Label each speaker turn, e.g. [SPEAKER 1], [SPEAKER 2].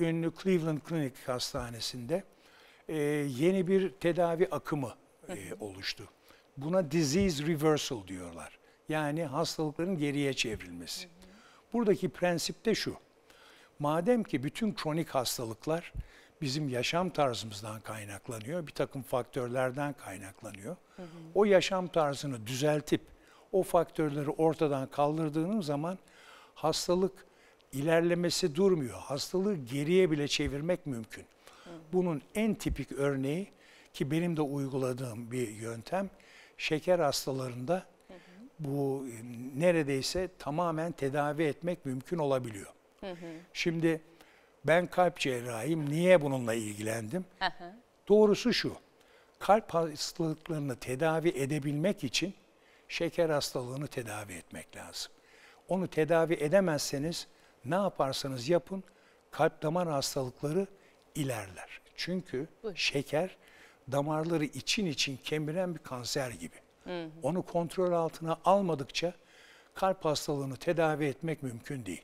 [SPEAKER 1] ünlü Cleveland Clinic Hastanesi'nde e, yeni bir tedavi akımı e, oluştu. Buna disease reversal diyorlar. Yani hastalıkların geriye çevrilmesi. Buradaki prensip de şu. Madem ki bütün kronik hastalıklar bizim yaşam tarzımızdan kaynaklanıyor, bir takım faktörlerden kaynaklanıyor. O yaşam tarzını düzeltip o faktörleri ortadan kaldırdığınız zaman hastalık ilerlemesi durmuyor. Hastalığı geriye bile çevirmek mümkün. Bunun en tipik örneği ki benim de uyguladığım bir yöntem şeker hastalarında bu e, neredeyse tamamen tedavi etmek mümkün olabiliyor. Şimdi ben kalp cerrahiyim. Niye bununla ilgilendim? Doğrusu şu. Kalp hastalıklarını tedavi edebilmek için şeker hastalığını tedavi etmek lazım. Onu tedavi edemezseniz ne yaparsanız yapın kalp damar hastalıkları ilerler. Çünkü şeker damarları için için kemiren bir kanser gibi. Onu kontrol altına almadıkça kalp hastalığını tedavi etmek mümkün değil.